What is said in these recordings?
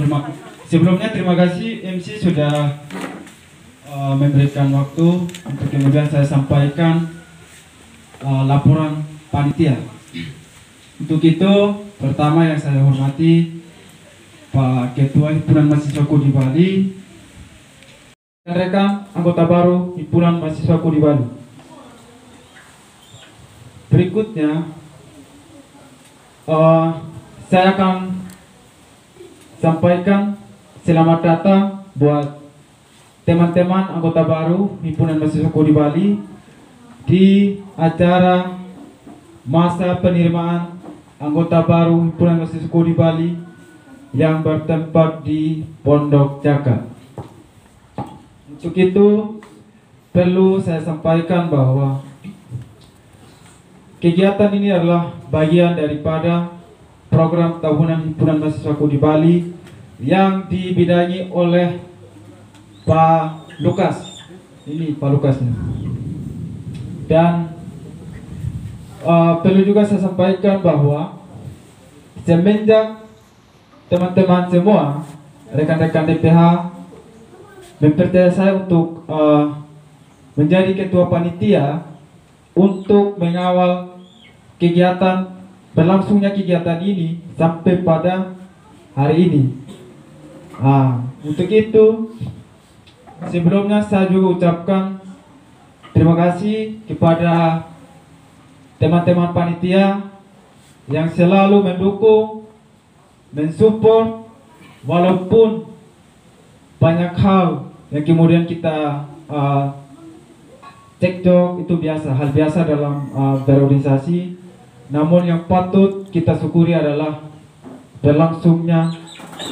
Terima, sebelumnya terima kasih MC sudah uh, memberikan waktu untuk kemudian saya sampaikan uh, laporan panitia. Untuk itu, pertama yang saya hormati Pak Ketua Himpunan Mahasiswaku di Bali, rekan anggota baru Himpunan Mahasiswaku di Bali. Berikutnya, uh, saya akan sampaikan selamat datang buat teman-teman anggota baru Himpunan Mahasiswa di Bali di acara masa penerimaan anggota baru Himpunan Mahasiswa di Bali yang bertempat di Pondok Jaka. Untuk itu perlu saya sampaikan bahwa Kegiatan ini adalah bagian daripada program tahunan himpunan mahasiswa di Bali yang dibidangi oleh Pak Lukas. Ini Pak Lukas. Dan uh, perlu juga saya sampaikan bahwa semenjak teman-teman semua rekan-rekan DPH mempercayai saya untuk uh, menjadi ketua panitia untuk mengawal kegiatan berlangsungnya kegiatan ini sampai pada hari ini. Ah, untuk itu sebelumnya saya juga ucapkan terima kasih kepada teman-teman panitia yang selalu mendukung, mensupport walaupun banyak hal yang kemudian kita uh, cekcok itu biasa, hal biasa dalam uh, berorganisasi namun yang patut kita syukuri adalah berlangsungnya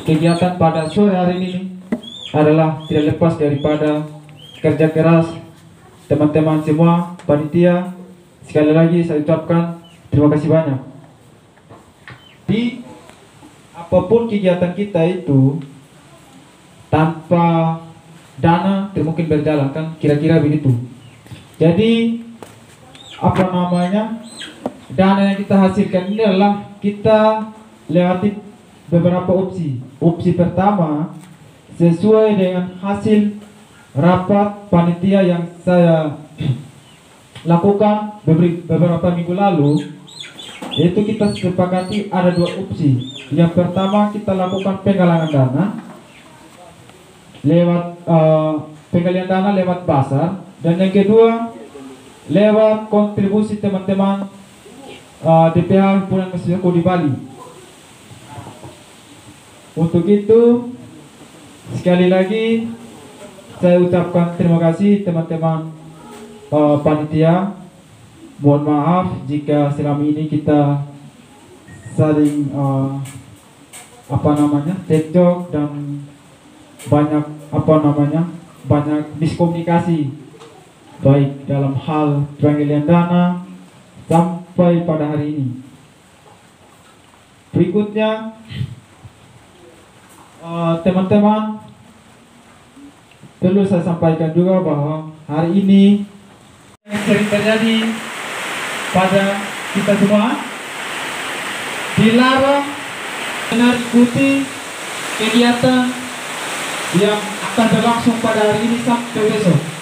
kegiatan pada sore hari ini adalah tidak lepas daripada kerja keras teman-teman semua panitia. Sekali lagi saya ucapkan terima kasih banyak. Di apa pun kegiatan kita itu tanpa dana tidak mungkin berjalan kan? Kira-kira begitu. Jadi apa namanya dana yang kita hasilkan ini adalah kita lewati beberapa opsi. Opsi pertama sesuai dengan hasil rapat panitia yang saya lakukan beberapa minggu lalu yaitu kita sepakati ada dua opsi. Yang pertama kita lakukan penggalangan dana lewat uh, penggalian dana lewat pasar dan yang kedua lewat kontribusi teman-teman uh, DPH Himpunan Mahasiswa di Bali. Untuk itu, sekali lagi saya ucapkan terima kasih teman-teman uh, panitia. Mohon maaf jika selama ini kita saling uh, apa namanya cekcok dan banyak apa namanya banyak miskomunikasi baik dalam hal penggalian dana sampai pada hari ini. Berikutnya, eh, teman-teman, uh, perlu saya sampaikan juga bahwa hari ini yang sering terjadi pada kita semua dilarang mengikuti kegiatan yang akan berlangsung pada hari ini sampai besok.